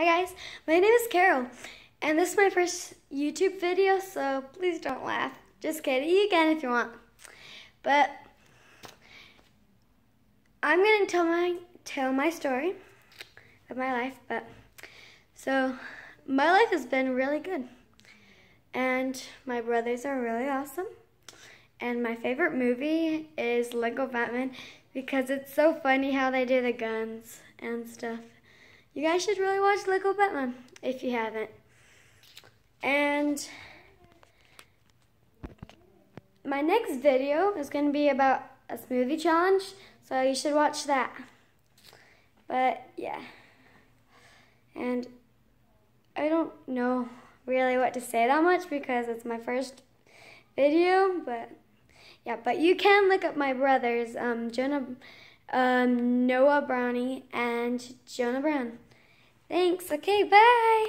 Hi guys, my name is Carol, and this is my first YouTube video, so please don't laugh. Just kidding, you can if you want. But I'm gonna tell my tell my story of my life. But so my life has been really good, and my brothers are really awesome. And my favorite movie is Lego Batman because it's so funny how they do the guns and stuff. You guys should really watch Lego Batman if you haven't. And my next video is going to be about a smoothie challenge, so you should watch that. But yeah. And I don't know really what to say that much because it's my first video, but yeah, but you can look up my brothers, um, Jonah, um, Noah Brownie and Jonah Brown. Thanks. Okay, bye.